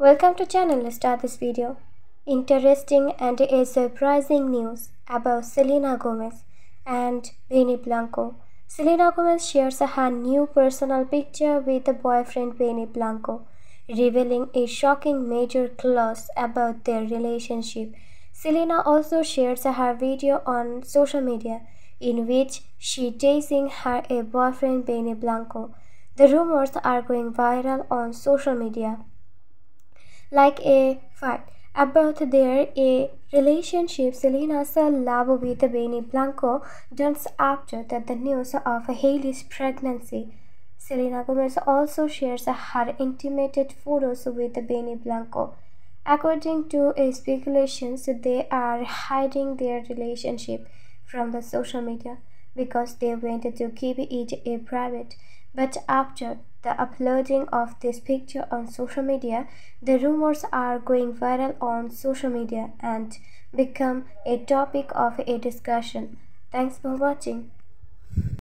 Welcome to channel. Start this video. Interesting and a surprising news about Selena Gomez and Benny Blanco. Selena Gomez shares her new personal picture with the boyfriend Benny Blanco, revealing a shocking major clause about their relationship. Selena also shares her video on social media in which she teasing her a boyfriend Benny Blanco. The rumors are going viral on social media. Like a fight. about their a relationship, Selena fell love with Benny Blanco just after the news of Hailey's pregnancy. Selena Gomez also shares her intimate photos with Benny Blanco. According to speculations, they are hiding their relationship from the social media because they wanted to keep it a private. But after the uploading of this picture on social media, the rumors are going viral on social media and become a topic of a discussion. Thanks for watching.